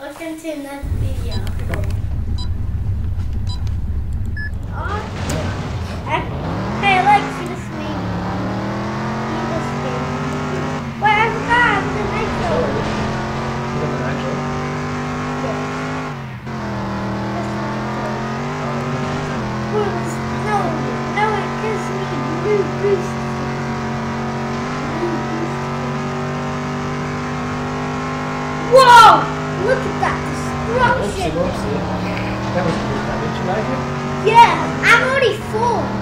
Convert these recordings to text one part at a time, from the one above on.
Welcome to another video. Hey, Alex, you just made you just made Wait, I forgot. I'm the nitro. You're in the nitro. Yeah. That's the nitro. Boost. No, no, it gives me blue boost. That was good. Didn't you like it? Yeah, I'm already full.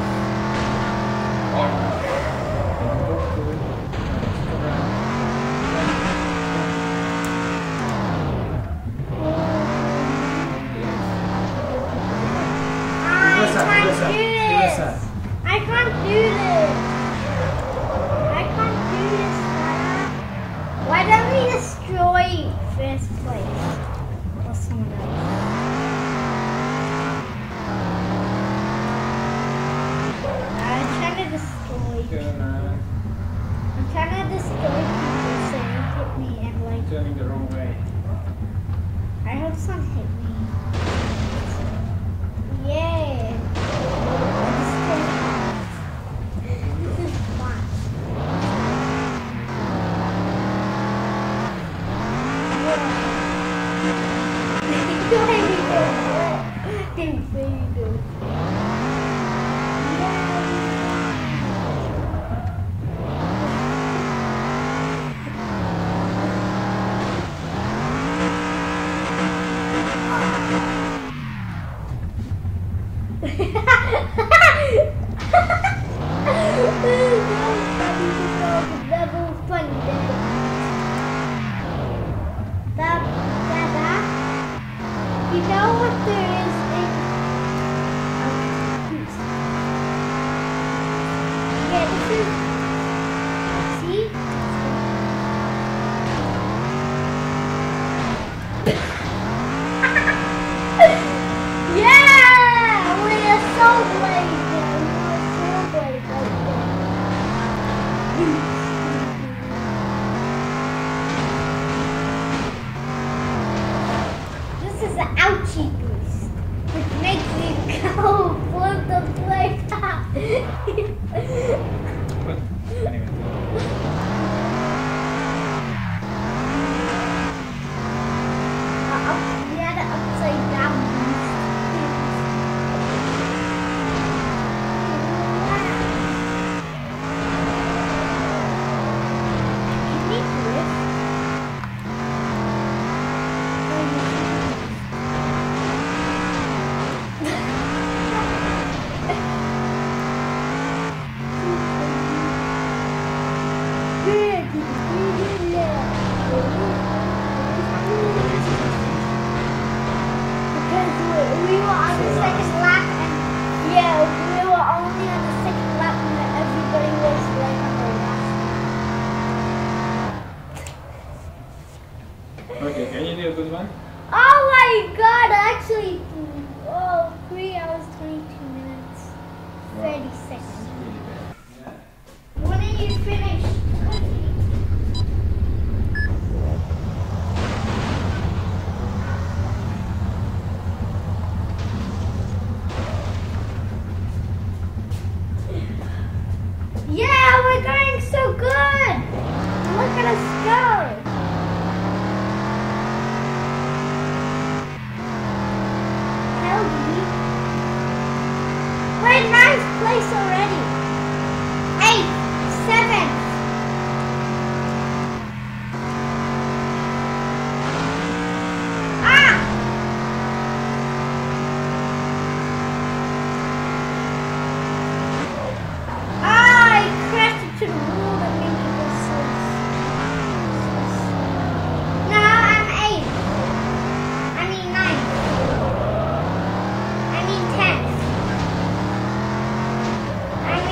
I Reverse that, can't reverse that, do reverse this. that. I can't do this. I can't do this, Sarah. Why don't we destroy first place? Or someone else? I'm trying to destroy. Good, man. I'm trying to destroy people so they hit me and like. Turning the wrong way. I hope hit me. Yeah. This is fun. That, that, that. You know what there is in um, Yeah, this is see? yeah! We're a soul blade now. We're a soul blade right there. Boost, which makes you go flip the blade. Okay, can you do a good one? Oh my god, actually, oh, 3 hours 22 minutes, 30 seconds. Really. Yeah. When are you finished? Yeah, we're going so good. Look at us go. Helgi. We're in ninth place already. Eight, seven. Ah! Ah, I crashed into the wall that made me go so No, I'm eight. I mean ninth. I mean tenth. I'm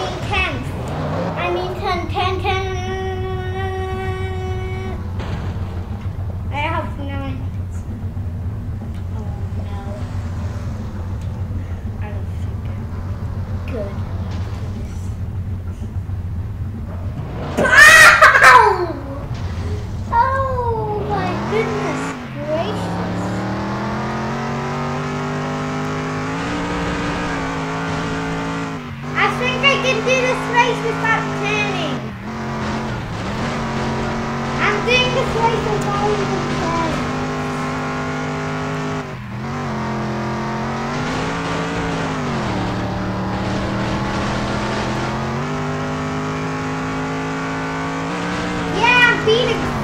to stop tanning. I'm doing this race with all of them tanning. Yeah, I'm beating